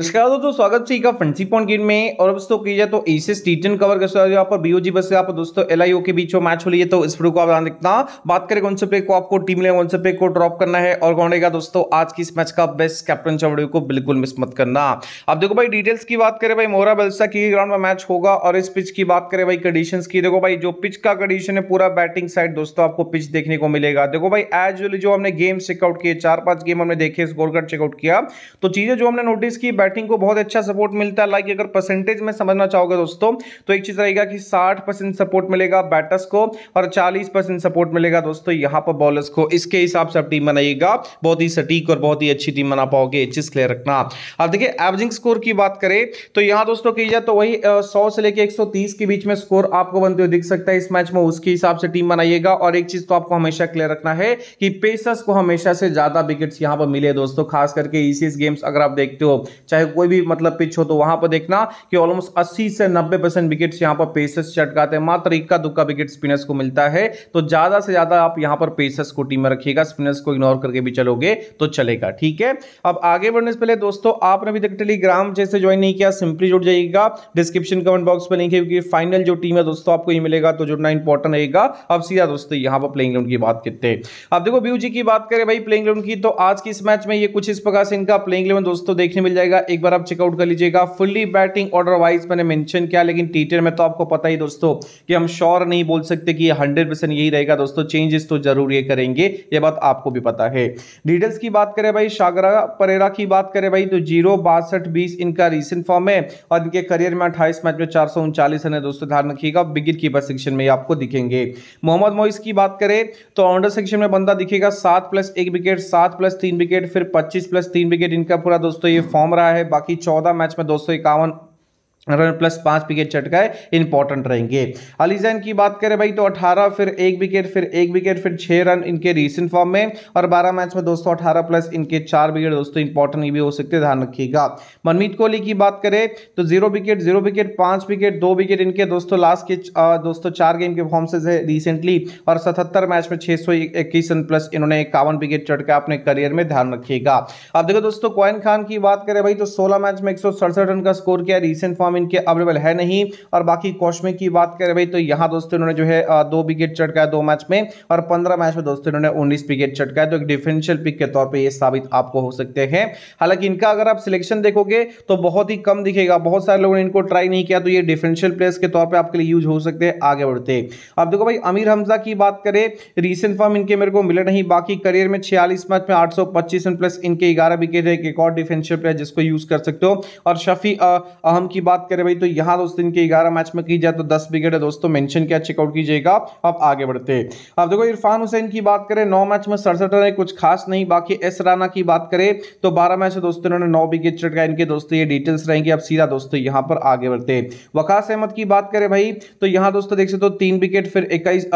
नमस्कार दोस्तों, स्वागत है का फंसी पॉइंट गेम में। और दोस्तों, की जाए तो एसीएस टी टेन कवर कर सकते यहाँ पर बीओजी बस यहाँ पर दोस्तों एलआईओ के बीच में मैच हो है। तो इस वीडियो को आप ध्यान देखना बात करें कौन से प्ले को आपको टीम ले कौन से प्ले को ड्रॉप करना है। और कौन रहेगा दोस्तों, आज की इस मैच का बेस्ट कैप्टन वीडियो को बिल्कुल मिस मत करना। अब देखो भाई डिटेल्स की बात करें भाई, मोरा बेलसा की ग्राउंड में मैच होगा। और इस पिच की बात करें भाई कंडीशन की। देखो भाई, जो पिच का कंडीशन है, पूरा बैटिंग साइड दोस्तों, आपको पिच देखने को मिलेगा। देखो भाई एज जो हमने गेम चेकआउट किए, चार पाँच गेम हमने देखे स्कोर कार्ड चेकआउट किया। तो चीज़ें जो हमने नोटिस की बैटिंग को बहुत अच्छा सपोर्ट मिलता है। लाइक अगर परसेंटेज में समझना चाहोगे दोस्तों तो एक चीज़ रहेगा कि 60 परसेंट सपोर्ट मिलेगा बैटर्स को और 40 परसेंट सपोर्ट मिलेगा दोस्तों यहाँ पर बॉलर्स को। इसके हिसाब से आप टीम बनाइएगा। बहुत ही सटीक और बहुत ही अच्छी टीम बना पाओगे। चीज़ क्लियर रखना। अब देखिए एवरेजिंग स्कोर की बात करें तो यहाँ दोस्तों की जाए तो वही सौ से लेकर एक सौ तीस के बीच में स्कोर आपको बनते हुए दिख सकता है। इस मैच में उसके हिसाब से टीम बनाइएगा। और एक चीज़ तो आपको हमेशा क्लियर रखना है कि पेसर्स को हमेशा से ज़्यादा विकेट्स यहाँ पर मिले दोस्तों। खास करके ईसीएस गेम्स अगर आप देखते हो, चाहे कोई भी मतलब पिच हो तो वहाँ पर देखना कि ऑलमोस्ट 80 से 90 परसेंट विकेट्स यहाँ पर पेसर्स चटकाते हैं। मात्र इक्का दुक्का विकेट स्पिनर्स को मिलता है। तो ज़्यादा से ज़्यादा आप यहाँ पर पेसर्स को टीम में रखिएगा। स्पिनर्स को इग्नोर करके भी चलोगे तो चलेगा, ठीक है? अब आगे बढ़ने से पहले दोस्तों, आपने अभी तक टेलीग्राम जैसे ज्वाइन नहीं किया सिंपली जुड़ जाइएगा। डिस्क्रिप्शन कमेंट बॉक्स लिंक है, क्योंकि फाइनल जो टीम है दोस्तों, आपको ही मिलेगा तो जुड़ना इंपॉर्टेंट रहेगा। अब सीधा दोस्तों, यहाँ पर प्लेइंग ग्राउंड की बात करते हैं। अब देखो ब्यू जी की बात करें भाई प्लेइंग ग्राउंड की तो आज की इस मैच में ये कुछ इस प्रकार से इनका प्लेइंग इलेवन दोस्तों देखने मिल जाएगा। एक बार आप चेकआउट कर लीजिएगा। फुल्ली बैटिंग ऑर्डर वाइज मैंने मेंशन किया, लेकिन टीटर में तो आपको पता ही दोस्तों कि हम श्योर नहीं बोल सकते कि हंड्रेड परसेंट यही रहेगा। दोस्तों चेंजेस तो ज़रूर ये करेंगे, ये बात आपको भी पता है। डिटेल्स की बात करें भाई शागरा परेरा की बात करें भाई तो ज़ीरो बासठ बीस इनका रिसेंट फॉर्म है और इनके करियर में अट्ठाईस मैच में चार सौ उनचालीस रन है। दोस्तों, ध्यान रखिएगा बिगिट कीपर सेक्शन में आपको दिखेंगे। मोहम्मद मोइस की बात करें तो ऑनडर सेक्शन में बंदा दिखेगा, सात प्लस एक विकेट सात प्लस तीन विकेट फिर पच्चीस प्लस तीन विकेट इनका पूरा दोस्तों ये फॉर्म रहा है। बाकी चौदह मैच में दो सौ इक्यावन रन प्लस पाँच विकेट चटकाए इंपॉर्टेंट रहेंगे। अलीजैन की बात करें भाई तो 18 फिर एक विकेट फिर एक विकेट फिर छह रन इनके रीसेंट फॉर्म में, और 12 मैच में दोस्तों 18 प्लस इनके चार विकेट दोस्तों इंपॉर्टेंट भी हो सकते हैं, ध्यान रखिएगा। मनमीत कोहली की बात करें तो ज़ीरो विकेट ज़ीरो विकेट पाँच विकेट दो विकेट इनके दोस्तों लास्ट के दोस्तों चार गेम के फॉर्म से रिसेंटली और सतहत्तर मैच में छह सौ इक्कीस रन प्लस इन्होंने इक्यावन विकेट चटका अपने करियर में, ध्यान रखिएगा। अब देखो दोस्तों क्वाइन खान की बात करें भाई तो सोलह मैच में एक सौ सड़सठ रन का स्कोर किया रिसेंट फॉर्म इनके अवेलेबल है नहीं। और बाकी कॉस्मिक की बात करें भाई तो यहाँ दोस्तों इन्होंने जो है दो विकेट चटकाया दो मैच में और पंद्रह मैच में दोस्तों इन्होंने उन्नीस विकेट चटकाया तो एक डिफरेंशियल पिक के तौर पर यह साबित आपको हो सकते हैं। हालाँकि इनका अगर आप सिलेक्शन देखोगे तो बहुत ही कम दिखेगा। बहुत सारे लोगों ने इनको ट्राई नहीं किया तो ये डिफरेंशियल प्लेयर्स के तौर पर आपके लिए यूज़ हो सकते हैं। आगे बढ़ते अब देखो भाई, अमीर हमजा की बात करें रिसेंट फॉर्म इनके मेरे को मिले नहीं। बाकी करियर में छियालीस मैच में आठ रन प्लस इनके ग्यारह विकेट है। एक और डिफेंशियल प्लेयर जिसको यूज़ कर सकते हो। और शफी अहम की बात करें भाई तो यहाँ दोस्तों इनके ग्यारह मैच में की जाए तो दस विकेट है दोस्तों मेंशन किया चेकआउट कीजिएगा। अब आगे बढ़ते अब देखो, इरफान हुसैन की बात करें, नौ मैच में सड़सठ रन कुछ खास नहीं, बाकी एस राना की बात करें तो बारह मैच में दोस्तों, इन्होंने नौ विकेट चटका इनके दोस्तों ये डिटेल्स रहेंगे। अब सीधा दोस्तों, यहाँ पर आगे बढ़ते वकास अहमद की बात करें भाई तो यहाँ दोस्तों, देख सकते हो, तीन विकेट फिर इक्कीस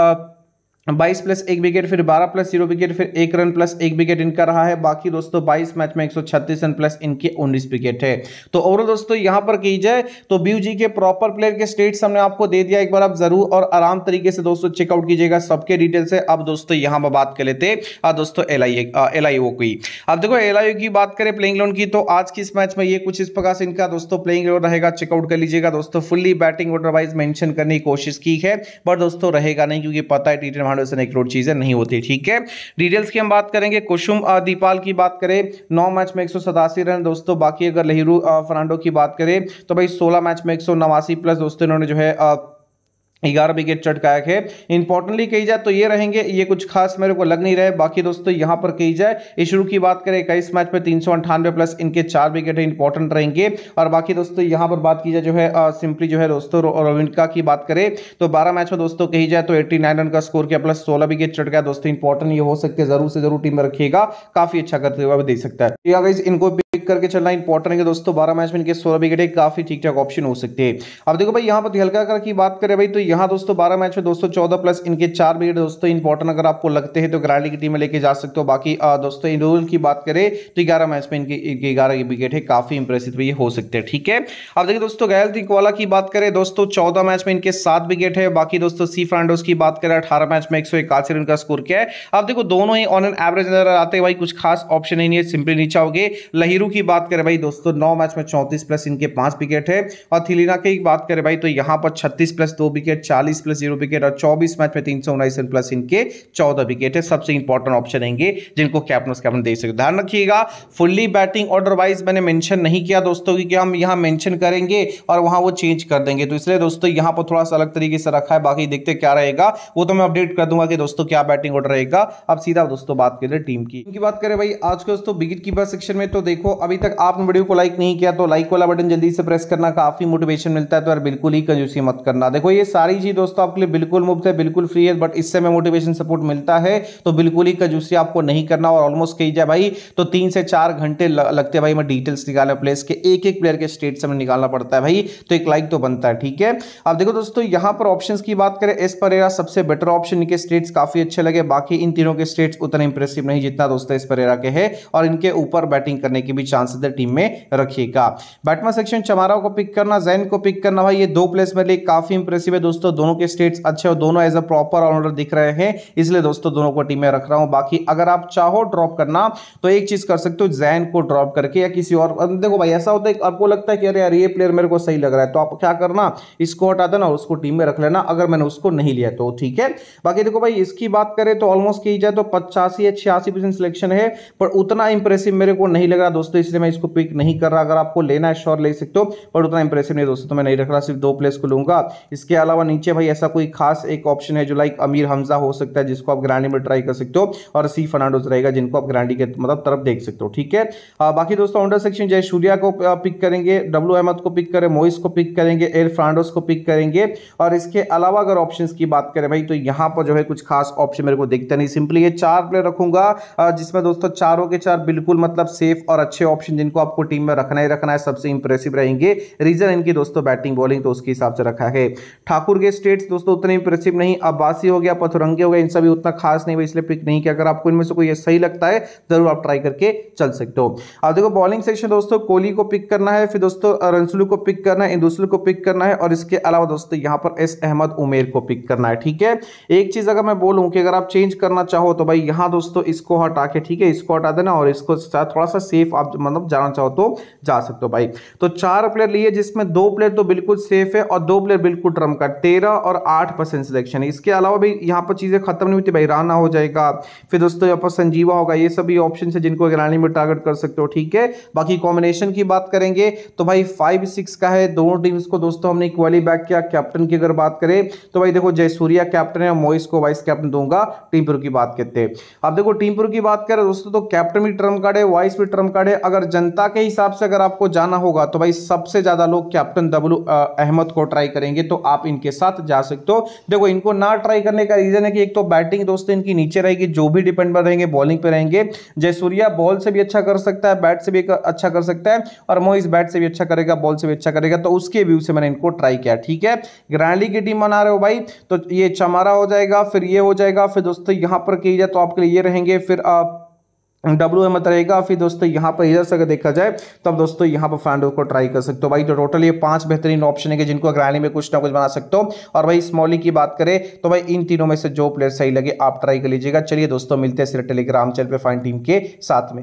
बाईस प्लस एक विकेट, फिर बारह प्लस ज़ीरो विकेट, फिर एक रन प्लस एक विकेट इनका रहा है। बाकी दोस्तों, बाईस मैच में एक सौ छत्तीस रन प्लस इनके उन्नीस विकेट है। तो ओवरऑल दोस्तों, यहाँ पर की जाए तो ब्यू जी के प्रॉपर प्लेयर के स्टेट्स हमने आपको दे दिया। एक बार आप ज़रूर और आराम तरीके से दोस्तों चेकआउट कीजिएगा सबके डिटेल से। अब दोस्तों, यहाँ पर बात कर लेते दोस्तों एल आई की। अब देखो एल की बात करें प्लेइंग लोन की तो आज की इस मैच में ये कुछ इस प्रकार से इनका दोस्तों प्लेइंग लोन रहेगा। चेकआउट कर लीजिएगा दोस्तों fully batting order wise mention करने की कोशिश की है बट दोस्तों रहेगा नहीं, क्योंकि पता है टी टेन एक करोड़ चीज़ें नहीं होती, ठीक है? डिटेल्स की हम बात करेंगे कुशुम दीपाल की बात करें, नौ मैच में एक सौ सतासी रन, दोस्तों, बाकी अगर लहरू फर्नांडो की बात करें तो भाई सोलह मैच में एक सौ नवासी प्लस दोस्तों, इन्होंने जो है ग्यारह विकेट चटकाया है इंपॉर्टेंटली कही जाए तो ये रहेंगे, ये कुछ खास मेरे को लग नहीं रहे। बाकी दोस्तों, यहाँ पर कही जाए शुरू की बात करें, इक्कीस मैच में तीन सौ अंठानवे प्लस इनके चार विकेट इंपॉर्टेंट रहेंगे। और बाकी दोस्तों, यहाँ पर बात की जाए जो है सिंपली जो है दोस्तों रविंका की बात करें तो बारह मैच में दोस्तों कही जाए तो एट्टी रन का स्कोर किया प्लस सोलह विकेट गया दोस्तों इंपॉर्टेंट ये हो सकते ज़रूर से ज़रूर टीम में रखिएगा। काफ़ी अच्छा करते हुए दे सकता है। इनको पिक करके चलना इंपॉर्टेंट है दोस्तों, बारह मैच में इनके सोलह विकेट काफ़ी ठीक ठाक ऑप्शन हो सकते हैं। अब देखो भाई, यहाँ पर हल्का कर की बात करें भाई तो यहाँ दोस्तों बारह मैच में दोस्तों चौदह प्लस इनके चार विकेट दोस्तों इंपॉर्टेंट अगर आपको लगते हैं तो ग्राली की टीम में लेके जा सकते हो। बाकी दोस्तों, इन रूल की बात करें तो ग्यारह मैच में इनके ग्यारह विकेट है, काफ़ी इंप्रेसिव ये हो सकते हैं, ठीक है? अब देखिए दोस्तों गैल तिकवाला की बात करें, दोस्तों, चौदह मैच में इनके सात विकेट है। बाकी दोस्तों सी फ्रांडोस की बात करें, अठारह मैच में एक सौ इक्यासी रन का स्कोर किया है। अब देखो, दोनों ही ऑन एन एवरेज नज़र आते हैं, भाई, कुछ खास ऑप्शन नहीं है सिंपली नीचे आओगे लहिरू वीरू की बात करें भाई, दोस्तों, नौ मैच में चौंतीस प्लस इनके पाँच विकेट है। और थिलीना की बात करें भाई तो यहाँ पर छत्तीस प्लस दो विकेट, चालीस प्लस ज़ीरो विकेट और चौबीस मैच में तीन सौ उन्नीस रन प्लस इनके चौदह विकेट है। सबसे इंपॉर्टेंट ऑप्शन रहेंगे, जिनको कैप्टन कैप्टन देख सकते ध्यान रखिएगा फुल्ली बैटिंग ऑर्डर वाइज मैंने मेंशन नहीं किया दोस्तों की हम यहाँ मेंशन करेंगे और वहाँ वो चेंज कर देंगे। तो इसलिए दोस्तों, यहाँ पर थोड़ा सा अलग तरीके से रखा है, बाकी देखते क्या रहेगा। वो तो मैं अपडेट कर दूँगा कि दोस्तों क्या बैटिंग ऑर्डर रहेगा। अब सीधा दोस्तों बात करें टीम की। बात करें भाई, आज के दोस्तों विकेट कीपर सेक्शन में तो देखो अभी तक आपने वीडियो को लाइक नहीं किया तो लाइक वाला बटन जल्दी से प्रेस करना, काफ़ी मोटिवेशन मिलता है तो यार बिल्कुल ही कंजूसी मत करना। देखो, ये सारी चीज़ दोस्तों आपके लिए बिल्कुल मुफ़्त है, बिल्कुल फ्री है बट इससे मोटिवेशन सपोर्ट मिलता है तो बिल्कुल ही कंजूसी आपको नहीं करना और ऑलमोस्ट कही जाए भाई तो तीन से चार घंटे लगते भाई मैं डिटेल्स निकालने प्लेस के एक एक प्लेयर के स्टेट से निकालना पड़ता है भाई तो एक लाइक तो बनता है, ठीक है? अब देखो दोस्तों, यहाँ पर ऑप्शंस की बात करें एस परेरा सबसे बेटर ऑप्शन इनके स्टेट्स काफ़ी अच्छे लगे, बाकी इन तीनों के स्टेट्स उतने इंप्रेसिव नहीं जितना दोस्तों एस परेरा के हैं, और इनके ऊपर बैटिंग करने की चांसेस है टीम में रखिएगा। बैटमैन सेक्शन चमारा को पिक करना जैन को पिक करना, भाई ये दो प्लेस मेरे लिए काफ़ी इंप्रेसिव है। दोस्तों, दोनों के स्टेट्स अच्छे और दोनों एज अ प्रॉपर ऑलराउंडर दिख रहे हैं, इसलिए दोस्तों दोनों को टीम में रख रहा हूँ। बाकी अगर आप चाहो ड्रॉप करना तो एक चीज़ कर सकते हो जैन को ड्रॉप करके या किसी और देखो भाई ऐसा होता है, आपको लगता है कि अरे यार ये प्लेयर मेरे को सही लग रहा है तो आप क्या करना, इसको हटा देना और उसको टीम में रख लेना, अगर मैंने उसको नहीं लिया तो ठीक है? बाकी देखो भाई, इसकी बात करें तो ऑलमोस्ट की जाए तो पचासी या छियासी परसेंट सिलेक्शन है, पर उतना इंप्रेसिव मेरे को नहीं लग रहा। इसलिए मैं इसको पिक नहीं कर रहा। अगर आपको लेना है श्योर ले सकते हो पर उतना इंप्रेसिव नहीं दोस्तों तो मैं नहीं रख रहा, सिर्फ़ दो प्लेस को लूँगा। इसके अलावा नीचे भाई ऐसा कोई खास एक ऑप्शन है जो लाइक अमीर हमजा हो सकता है, जिसको आप ग्रांडी में ट्राई कर सकते हो, और सी फर्नांडोज रहेगा, जिनको आप ग्रांडी के मतलब तरफ़ देख सकते हो, ठीक है? बाकी दोस्तों अंडर सेक्शन जय सूर्या को पिक करेंगे डब्ल्यू अहमद को पिक करें मोइस को पिक करेंगे एयर फ्रांडोस को पिक करेंगे, और इसके अलावा अगर ऑप्शंस की बात करें भाई तो यहाँ पर जो है कुछ खास ऑप्शन मेरे को दिखता नहीं। सिंपली ये चार प्लेयर रखूँगा जिसमें दोस्तों चारों के चार बिल्कुल मतलब सेफ़ और अच्छे ऑप्शन जिनको आपको टीम में रखना ही रखना है, सबसे इंप्रेसिव रहेंगे। रीजन इनकी दोस्तों बैटिंग बॉलिंग तो उसके हिसाब से रखा है। ठाकुर के स्टेट्स दोस्तों उतने इंप्रेसिव नहीं, अब्बासी हो गया, पथुरंगे हो गया इन सभी उतना खास नहीं हुआ इसलिए पिक नहीं किया। अगर आपको इनमें से कोई सही लगता है, ज़रूर आप ट्राई करके चल सकते हो। अब देखो बॉलिंग सेक्शन दोस्तों, कोहली को पिक करना है, फिर दोस्तों रंसलू को पिक करना है, इंदुसलू को पिक करना है, और इसके अलावा दोस्तों, यहाँ पर एस अहमद उमेर को पिक करना है, ठीक है? एक चीज़ अगर मैं बोलूँ कि अगर आप चेंज करना चाहो तो भाई यहाँ दोस्तों इसको हटा के, ठीक है, इसको हटा देना और इसको थोड़ा सा सेफ़ मतलब जाना चाहो तो जा सकते हो भाई। तो चार प्लेयर लिए, जिसमें दो प्लेयर तो बिल्कुल सेफ़ है और दो प्लेयर बिल्कुल ट्रम का। तेरह और आठ परसेंट सिलेक्शन है। इसके अलावा भी यहाँ पर चीज़ें खत्म नहीं होती भाई। राना हो जाएगा, फिर दोस्तों यहाँ पर संजीवा होगा। ये सभी ऑप्शन है जिनको गिरानी में टारगेट कर सकते हो, ठीक है? बाकी कॉम्बिनेशन की बात करेंगे तो भाई फाइव सिक्स का है। दोनों टीम्स को दोस्तों हमने इक्वली बैक किया। कैप्टन की अगर बात करें तो भाई देखो जयसूर्या कैप्टन है मोइस को वाइस कैप्टन दूँगा। टीमपुर की बात करते हैं। अब देखो टीमपुर की बात करें, दोस्तों तो कैप्टन भी टर्म कार्ड है वाइस भी टर्म कार्ड अगर जनता के हिसाब से अगर आपको जाना होगा तो भाई सबसे ज़्यादा लोग कैप्टन डब्लू अहमद को ट्राई करेंगे तो आप इनके साथ जा सकते हो। देखो, इनको ना ट्राई करने का रीजन है कि एक तो बैटिंग दोस्तों इनकी नीचे रहेगी, जो भी डिपेंड रहेंगे, बॉलिंग पे रहेंगे। जयसूर्या बॉल से भी अच्छा कर सकता है, बैट से भी अच्छा कर सकता है, और मोइस बैट से भी अच्छा करेगा, बॉल से भी अच्छा करेगा तो उसके व्यू से मैंने इनको ट्राई किया, ठीक है? ग्रैंडली की टीम बना रहे हो भाई तो ये चमारा हो जाएगा, फिर ये हो जाएगा, फिर दोस्तों यहाँ पर की जाए तो आपके लिए ये रहेंगे, फिर आप डब्ल्यू एम रहेगा फिर दोस्तों यहाँ पर इधर से अगर देखा जाए तो अब दोस्तों यहाँ पर फ्रंट को ट्राई कर सकते हो। भाई तो टोटल ये पाँच बेहतरीन ऑप्शन है जिनको अग्रणी में कुछ ना कुछ बना सकते हो। और भाई स्मॉली की बात करें तो भाई, इन तीनों में से जो प्लेयर सही लगे, आप ट्राई कर लीजिएगा। चलिए दोस्तों, मिलते हैं सिर्फ़ टेलीग्राम चैनल पर फाइन टीम के साथ में।